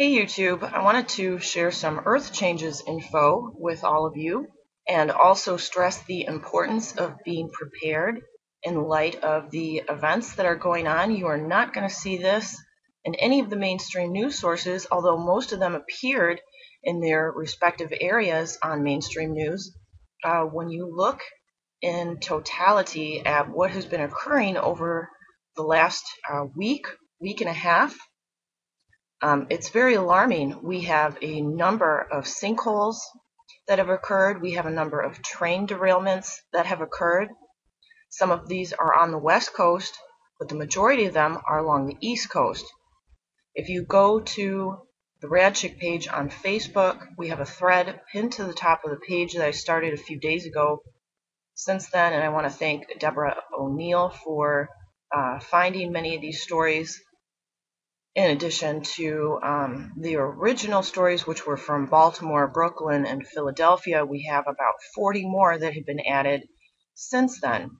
Hey YouTube, I wanted to share some Earth changes info with all of you and also stress the importance of being prepared in light of the events that are going on. You are not going to see this in any of the mainstream news sources, although most of them appeared in their respective areas on mainstream news. Uh, when you look in totality at what has been occurring over the last uh, week, week and a half, um, it's very alarming. We have a number of sinkholes that have occurred. We have a number of train derailments that have occurred. Some of these are on the west coast, but the majority of them are along the east coast. If you go to the Radchick page on Facebook, we have a thread pinned to the top of the page that I started a few days ago. Since then, and I want to thank Deborah O'Neill for uh, finding many of these stories in addition to um, the original stories, which were from Baltimore, Brooklyn, and Philadelphia, we have about 40 more that have been added since then.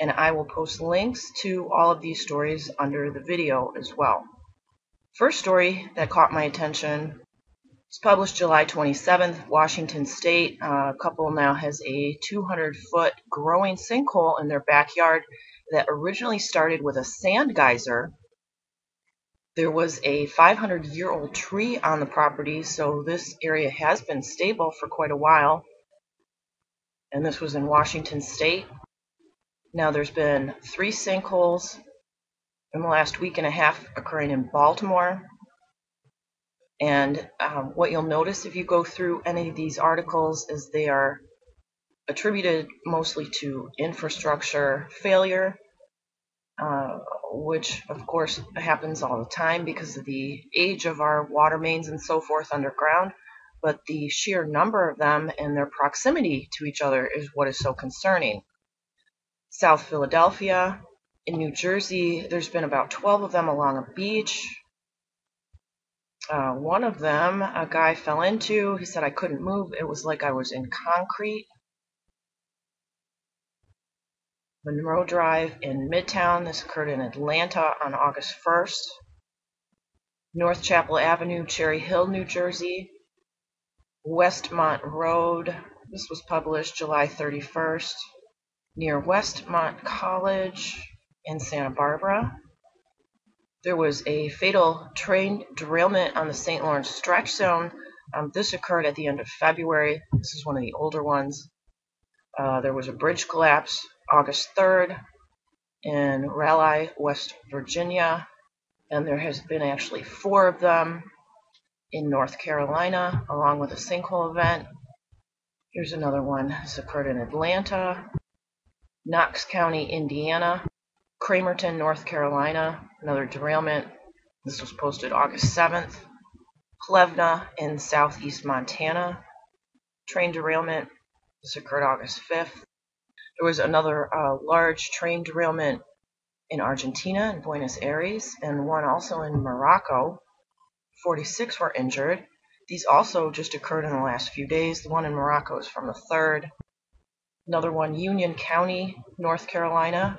And I will post links to all of these stories under the video as well. First story that caught my attention was published July 27th, Washington State. Uh, a couple now has a 200 foot growing sinkhole in their backyard that originally started with a sand geyser there was a 500 year old tree on the property, so this area has been stable for quite a while. And this was in Washington State. Now there's been three sinkholes in the last week and a half occurring in Baltimore. And um, what you'll notice if you go through any of these articles is they are attributed mostly to infrastructure failure uh, which of course happens all the time because of the age of our water mains and so forth underground. But the sheer number of them and their proximity to each other is what is so concerning. South Philadelphia, in New Jersey, there's been about 12 of them along a beach. Uh, one of them, a guy fell into. He said, I couldn't move. It was like I was in concrete. Monroe Drive in Midtown. This occurred in Atlanta on August 1st. North Chapel Avenue, Cherry Hill, New Jersey. Westmont Road. This was published July 31st. Near Westmont College in Santa Barbara. There was a fatal train derailment on the St. Lawrence stretch zone. Um, this occurred at the end of February. This is one of the older ones. Uh, there was a bridge collapse August 3rd in Raleigh, West Virginia, and there has been actually four of them in North Carolina, along with a sinkhole event. Here's another one. This occurred in Atlanta, Knox County, Indiana, Cramerton, North Carolina, another derailment. This was posted August 7th. Plevna in southeast Montana, train derailment. This occurred August 5th. There was another uh, large train derailment in Argentina, in Buenos Aires, and one also in Morocco. 46 were injured. These also just occurred in the last few days. The one in Morocco is from the 3rd. Another one, Union County, North Carolina.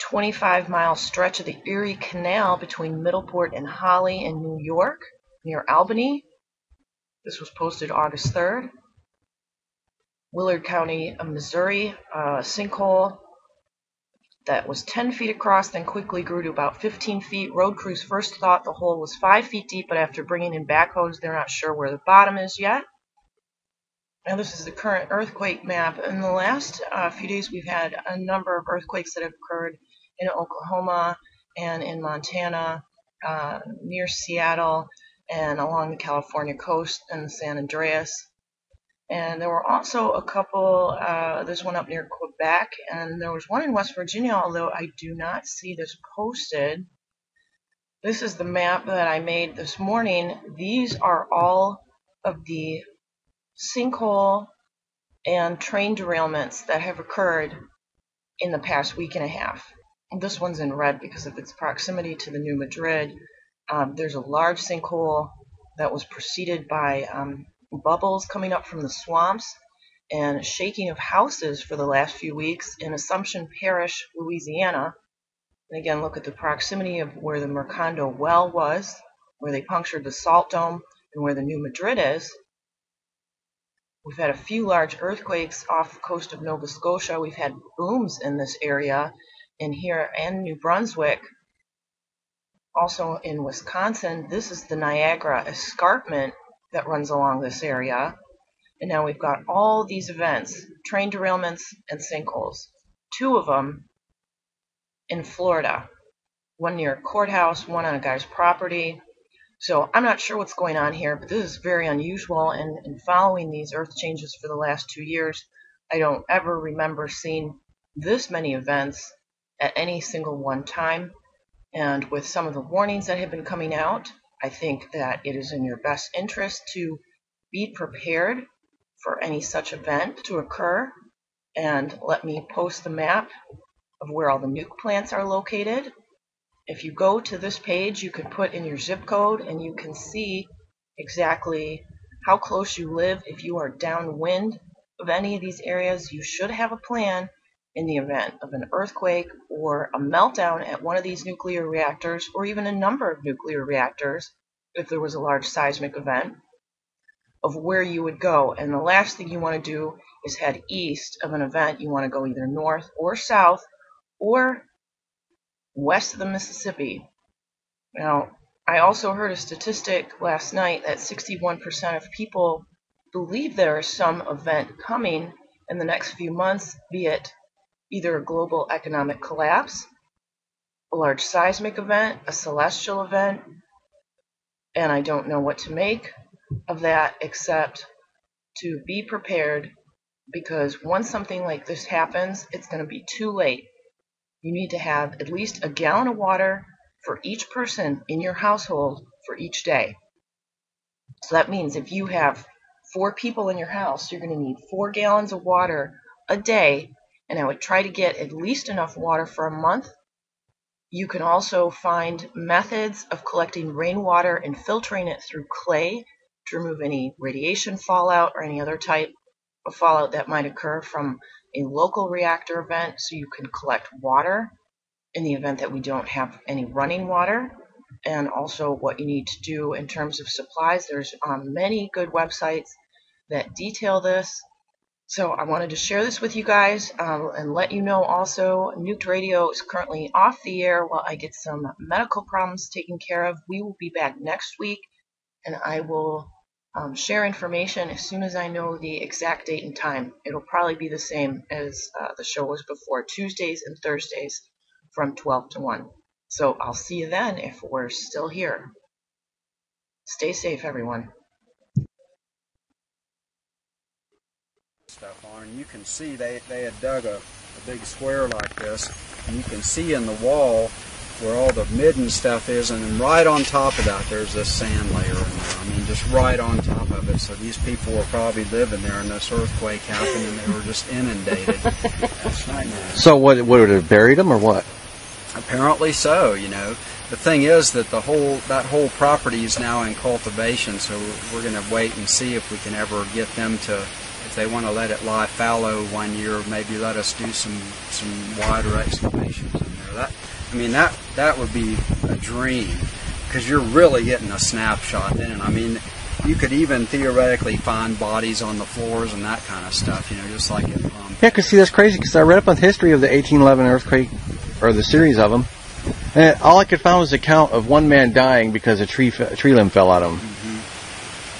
25 mile stretch of the Erie Canal between Middleport and Holley in New York, near Albany. This was posted August 3rd. Willard County, Missouri, a sinkhole that was 10 feet across, then quickly grew to about 15 feet. Road crews first thought the hole was 5 feet deep, but after bringing in backhoes, they're not sure where the bottom is yet. Now, this is the current earthquake map. In the last uh, few days, we've had a number of earthquakes that have occurred in Oklahoma and in Montana, uh, near Seattle, and along the California coast and San Andreas. And there were also a couple, uh, there's one up near Quebec, and there was one in West Virginia, although I do not see this posted. This is the map that I made this morning. These are all of the sinkhole and train derailments that have occurred in the past week and a half. This one's in red because of its proximity to the New Madrid. Um, there's a large sinkhole that was preceded by um, bubbles coming up from the swamps, and shaking of houses for the last few weeks in Assumption Parish, Louisiana. And again, look at the proximity of where the Macondo well was. where they punctured the Salt Dome and where the New Madrid is. We've had a few large earthquakes off the coast of Nova Scotia. We've had booms in this area in here and New Brunswick. Also in Wisconsin, this is the Niagara Escarpment that runs along this area. And now we've got all these events, train derailments and sinkholes. Two of them in Florida. One near a courthouse, one on a guy's property. So I'm not sure what's going on here, but this is very unusual. And in following these earth changes for the last two years, I don't ever remember seeing this many events at any single one time. And with some of the warnings that have been coming out, I think that it is in your best interest to be prepared for any such event to occur. And let me post the map of where all the nuke plants are located. If you go to this page, you can put in your zip code and you can see exactly how close you live. If you are downwind of any of these areas, you should have a plan in the event of an earthquake or a meltdown at one of these nuclear reactors, or even a number of nuclear reactors, if there was a large seismic event, of where you would go. And the last thing you want to do is head east of an event. You want to go either north or south or west of the Mississippi. Now, I also heard a statistic last night that 61% of people believe there is some event coming in the next few months, be it either a global economic collapse, a large seismic event, a celestial event, and I don't know what to make of that except to be prepared because once something like this happens, it's going to be too late. You need to have at least a gallon of water for each person in your household for each day. So that means if you have four people in your house, you're going to need four gallons of water a day and I would try to get at least enough water for a month. You can also find methods of collecting rainwater and filtering it through clay to remove any radiation fallout or any other type of fallout that might occur from a local reactor event so you can collect water in the event that we don't have any running water and also what you need to do in terms of supplies. There's um, many good websites that detail this so I wanted to share this with you guys um, and let you know also Nuked Radio is currently off the air while I get some medical problems taken care of. We will be back next week and I will um, share information as soon as I know the exact date and time. It'll probably be the same as uh, the show was before, Tuesdays and Thursdays from 12 to 1. So I'll see you then if we're still here. Stay safe, everyone. Stuff on. And you can see they, they had dug a, a big square like this. And you can see in the wall where all the midden stuff is, and then right on top of that, there's this sand layer in there. I mean, just right on top of it. So these people were probably living there, and this earthquake happened, and they were just inundated. That's nightmare. So what? Would it have buried them, or what? Apparently so. You know, the thing is that the whole that whole property is now in cultivation, so we're going to wait and see if we can ever get them to if they want to let it lie fallow one year, maybe let us do some some wider excavations in there. That I mean that that would be a dream because you're really getting a snapshot then. I mean, you could even theoretically find bodies on the floors and that kind of stuff. You know, just like it. Um, Yeah, because see, that's crazy. Because I read up on the history of the 1811 earthquake, or the series of them, and all I could find was a count of one man dying because a tree a tree limb fell on him.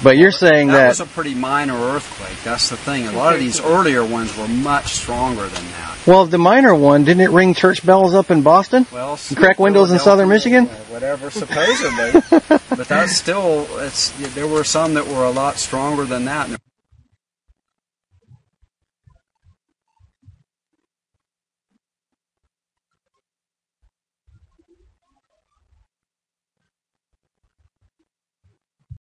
But you're saying that that, was a pretty minor earthquake. That's the thing. A lot of these earlier ones were much stronger than that. well, the minor one didn't it ring church bells up in Boston? Well, And crack windows in southern Michigan? Uh, whatever, supposedly. but that's still, it's, there were some that were a lot stronger than that.